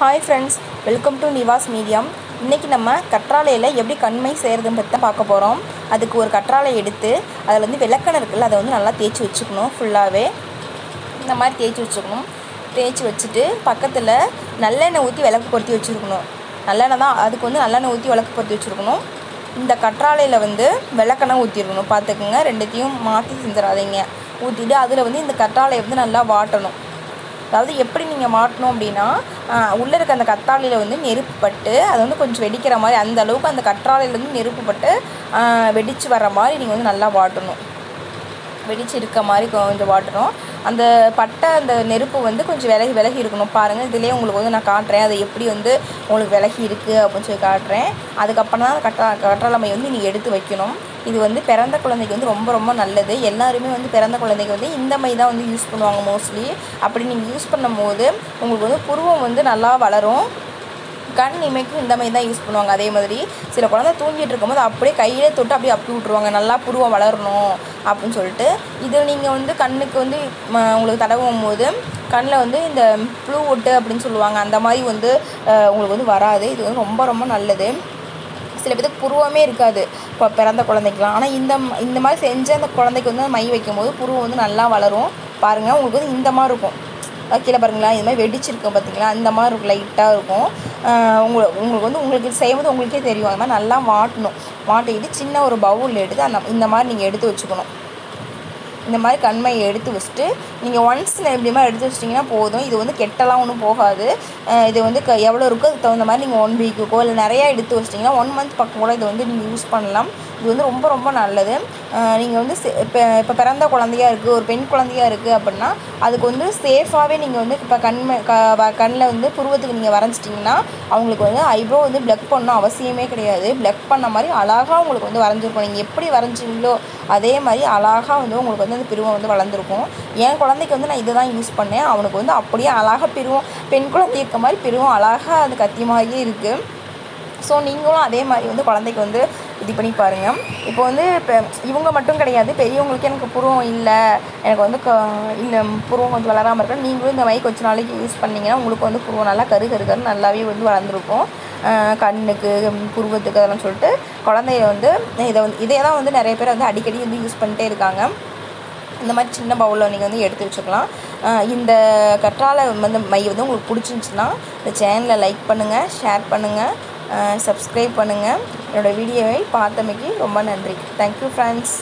Hi friends welcome to Nivas medium இன்றைக்கி நம்ம கற்றாழையில் எப்படி கண்மை செய்கிறதுன்னு பற்றி தான் பார்க்க போகிறோம் அதுக்கு ஒரு கற்றாழை எடுத்து அதில் வந்து விளக்கணம் இருக்குல்ல அதை வந்து நல்லா தேய்ச்சி வச்சுக்கணும் ஃபுல்லாகவே இந்த மாதிரி தேய்ச்சி வச்சுக்கணும். தேய்ச்சி வச்சுட்டு பக்கத்தில் நல்லெண்ணெய் ஊற்றி விளக்கு பொருத்தி வச்சுருக்கணும். நல்லெண்ணெய் தான் அதுக்கு வந்து நல்லெண்ணெய் ஊற்றி விளக்கு பொருத்தி வச்சுருக்கணும். இந்த கற்றாழையில் வந்து விளக்கெண்ணெய் ஊற்றிருக்கணும் பார்த்துக்குங்க ரெண்டுத்தையும் மாற்றி செஞ்சிடாதீங்க. ஊற்றிட்டு அதில் வந்து இந்த கற்றாழையை வந்து நல்லா வாட்டணும். அதாவது எப்படி நீங்கள் மாட்டணும் அப்படின்னா உள்ளே இருக்க அந்த கத்தாழையில் வந்து நெருப்பு பட்டு அது வந்து கொஞ்சம் வெடிக்கிற மாதிரி அந்த அளவுக்கு அந்த கற்றாழையிலேருந்து நெருப்பு பட்டு வெடித்து வர்ற மாதிரி நீங்கள் வந்து நல்லா வாட்டணும். வெடிச்சு இருக்க மாதிரி கொஞ்சம் வாட்டணும். அந்த பட்டை அந்த நெருப்பு வந்து கொஞ்சம் விலகி விலகி இருக்கணும். பாருங்கள் இதிலே உங்களுக்கு வந்து நான் காட்டுறேன். அது எப்படி வந்து உங்களுக்கு விலகி இருக்குது அப்படின்னு சொல்லி காட்டுறேன். அதுக்கப்புறம் தான் கட்டா கற்றாழமை வந்து நீங்கள் எடுத்து வைக்கணும். இது வந்து பிறந்த குழந்தைக்கு வந்து ரொம்ப ரொம்ப நல்லது. எல்லாருமே வந்து பிறந்த குழந்தைக்கு வந்து இந்த மை தான் வந்து யூஸ் பண்ணுவாங்க மோஸ்ட்லி அப்படி நீங்கள் யூஸ் பண்ணும்போது உங்களுக்கு வந்து புருவம் வந்து நல்லா வளரும். கண் இமைக்கும் இந்த மாதிரி தான் யூஸ் பண்ணுவாங்க. அதே மாதிரி சில குழந்தை தூங்கிட்டு இருக்கும்போது அப்படியே கையிலே தொட்டு அப்படியே அப்பி விட்ருவாங்க நல்லா புருவம் வளரணும் அப்படின்னு சொல்லிட்டு. இது நீங்கள் வந்து கண்ணுக்கு வந்து உங்களுக்கு தடவும் போது கண்ணில் வந்து இந்த ப்ளூ ஒட்டு அப்படின்னு சொல்லுவாங்க. அந்த மாதிரி வந்து உங்களுக்கு வந்து வராது. இது வந்து ரொம்ப ரொம்ப நல்லது. சில பேருக்கு புருவமே இருக்காது. இப்போ பிறந்த குழந்தைக்கெலாம் ஆனால் இந்த இந்த மாதிரி செஞ்ச அந்த குழந்தைக்கு வந்து மை வைக்கும்போது புருவம் வந்து நல்லா வளரும். பாருங்கள் உங்களுக்கு வந்து இந்த மாதிரி இருக்கும். கீழே பாருங்களா இந்த மாதிரி வெடிச்சிருக்கும் பார்த்தீங்களா இந்த மாதிரி இருக்கும் லைட்டாக இருக்கும். உங்களுக்கு உங்களை உங்களுக்கு வந்து உங்களுக்கு செய்யும்போது உங்களுக்கே தெரியும். அது மாதிரி நல்லா வாட்டணும். வாட்டிக்கிட்டு சின்ன ஒரு பவுலில் எடுத்து அந்த இந்த மாதிரி நீங்கள் எடுத்து வச்சுக்கணும். இந்த மாதிரி கண்மையை எடுத்து வச்சுட்டு நீங்கள் ஒன்ஸ் எப்படிமா எடுத்து வச்சிட்டிங்கன்னா போதும். இது வந்து கெட்டலாம் ஒன்றும் போகாது. இது வந்து க எவ்வளோ இருக்கோ அதுக்கு தகுந்த மாதிரி நீங்கள் ஒன் வீக்குக்கோ இல்லை நிறையா எடுத்து வச்சிட்டிங்கன்னா ஒன் மந்த் பக்கம் கூட இதை வந்து நீங்கள் யூஸ் பண்ணலாம். இது வந்து ரொம்ப ரொம்ப நல்லது. நீங்கள் வந்து இப்போ இப்போ பிறந்த குழந்தையா இருக்குது ஒரு பெண் குழந்தையா இருக்குது அப்படின்னா அதுக்கு வந்து சேஃபாகவே நீங்கள் வந்து இப்போ கண்மை க கண்ணில் வந்து புருவத்துக்கு நீங்கள் வரைஞ்சிட்டிங்கன்னா அவங்களுக்கு வந்து ஐப்ரோ வந்து ப்ளக் பண்ணணும் அவசியமே கிடையாது. ப்ளக் பண்ண மாதிரி அழகாக உங்களுக்கு வந்து வரைஞ்சிருக்கும். நீங்கள் எப்படி வரைஞ்சிங்களோ அதே மாதிரி அழகாக வந்து உங்களுக்கு வந்து அந்த பிருவம் வந்து வளர்ந்துருக்கும். என் குழந்தைக்கு வந்து நான் இதை தான் யூஸ் பண்ணேன். அவனுக்கு வந்து அப்படியே அழகாக பிருவம் பெண் குழந்தை இருக்க மாதிரி பிருவம் அழகாக அது கத்தி மாதிரியே இருக்குது ஸோ நீங்களும் அதே மாதிரி வந்து குழந்தைக்கு வந்து இது பண்ணி பாருங்கள் இப்போ வந்து இப்போ இவங்க மட்டும் கிடையாது. பெரியவங்களுக்கு எனக்கு புருவம் இல்லை. எனக்கு வந்து க இல்லை புருவம் கொஞ்சம் வளராமல் இருக்கு நீங்களும் இந்த மாதிரி கொஞ்ச நாளைக்கு யூஸ் பண்ணிங்கன்னா உங்களுக்கு வந்து புருவம் நல்லா கரு கரு கரு நல்லாவே வந்து வளர்ந்துருக்கும். கண்ணுக்கு புருவத்துக்கு அதெல்லாம் சொல்லிட்டு குழந்தைய வந்து இதை வந்து இதே தான் வந்து நிறைய பேர் வந்து அடிக்கடி வந்து யூஸ் பண்ணிட்டே இருக்காங்க. இந்த மாதிரி சின்ன பவுலில் நீங்கள் வந்து எடுத்து வச்சுக்கலாம். இந்த கற்றாழை வந்து மை வந்து உங்களுக்கு பிடிச்சிருந்துச்சுன்னா இந்த சேனலை லைக் பண்ணுங்கள் ஷேர் பண்ணுங்கள் சப்ஸ்கிரைப் பண்ணுங்கள் என்னோடய வீடியோவை பார்த்தமைக்கு ரொம்ப நன்றி. Thank you friends